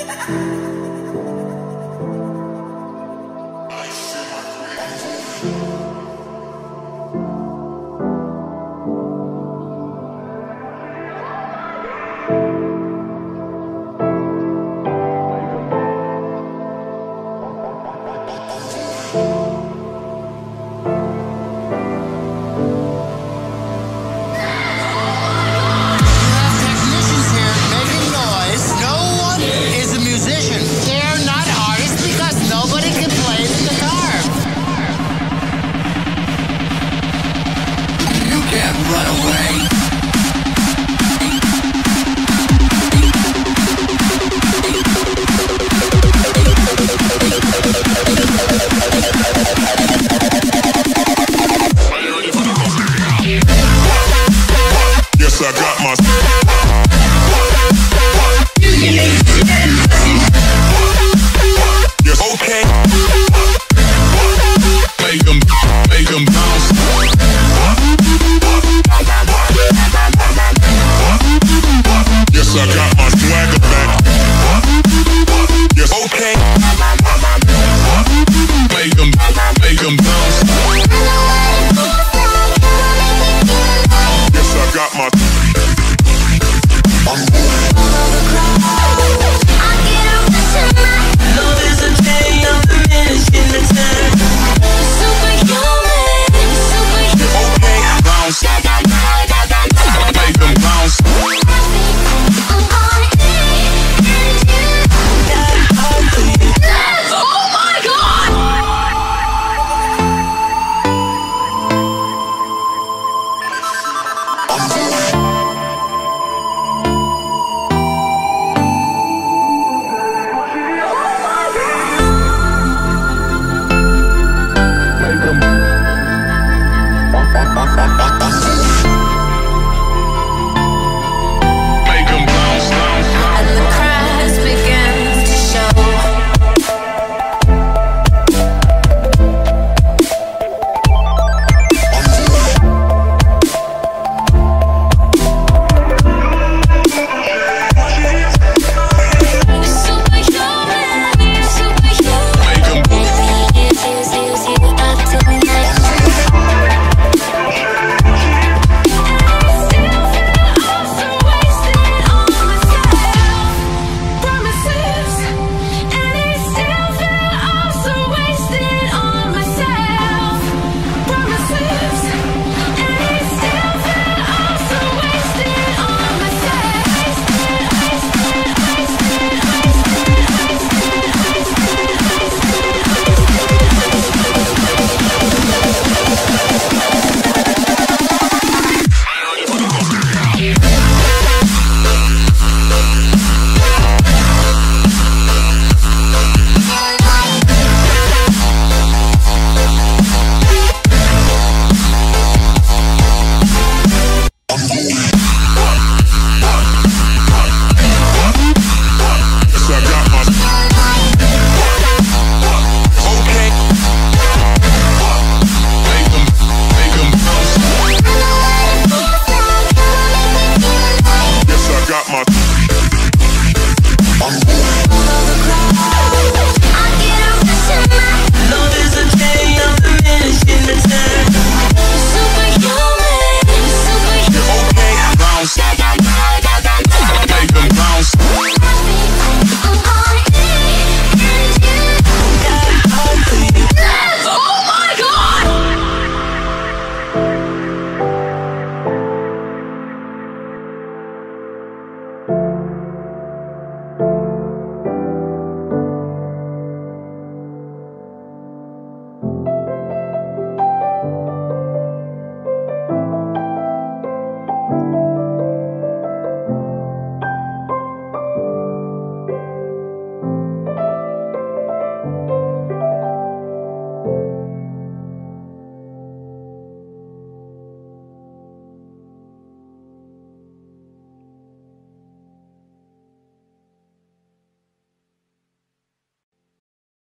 Yeah. You're okay. Make them, make them bounce. Yes, I got.